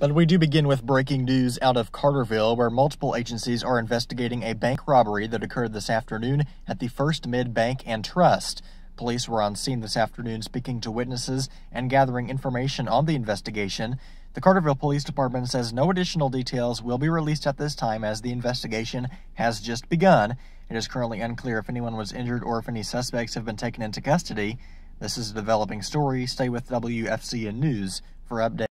But we do begin with breaking news out of Carterville, where multiple agencies are investigating a bank robbery that occurred this afternoon at the First Mid Bank and Trust. Police were on scene this afternoon speaking to witnesses and gathering information on the investigation. The Carterville Police Department says no additional details will be released at this time as the investigation has just begun. It is currently unclear if anyone was injured or if any suspects have been taken into custody. This is a developing story. Stay with WFCN News for updates.